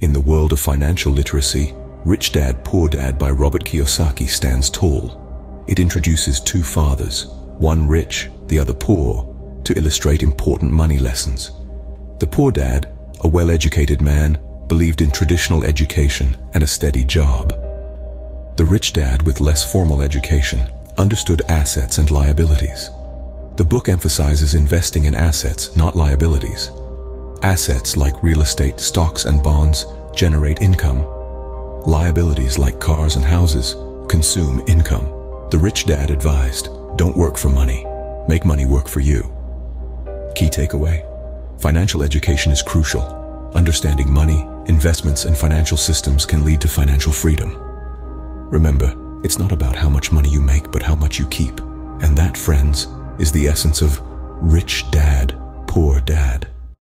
In the world of financial literacy, Rich Dad, Poor Dad by Robert Kiyosaki stands tall. It introduces two fathers, one rich, the other poor, to illustrate important money lessons. The poor dad, a well-educated man, believed in traditional education and a steady job. The rich dad, with less formal education, understood assets and liabilities. The book emphasizes investing in assets, not liabilities. Assets like real estate, stocks and bonds generate income. Liabilities like cars and houses consume income. The rich dad advised, don't work for money, make money work for you. Key takeaway, financial education is crucial. Understanding money, investments and financial systems can lead to financial freedom. Remember, it's not about how much money you make, but how much you keep. And that, friends, is the essence of Rich Dad, Poor Dad.